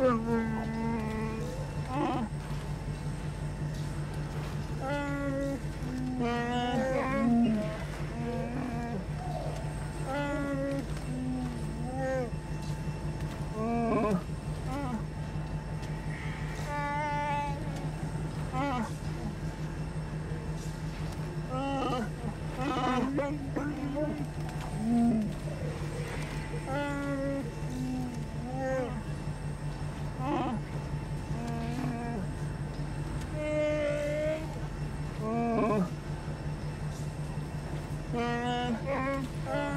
Mm-hmm. Mm-hmm.